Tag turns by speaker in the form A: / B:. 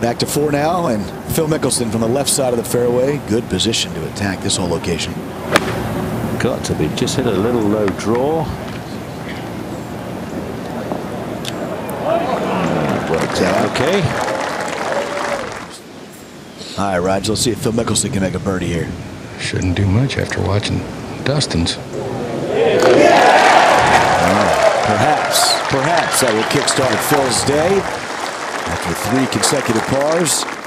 A: Back to four now, and Phil Mickelson from the left side of the fairway. Good position to attack this hole location.
B: Got to be just hit a little low draw.
A: Mm, Works out.
B: Okay.
A: All right, Raj, let's see if Phil Mickelson can make a birdie here.
C: Shouldn't do much after watching Dustin's.
A: Perhaps, perhaps that will kickstart Phil's day after three consecutive pars.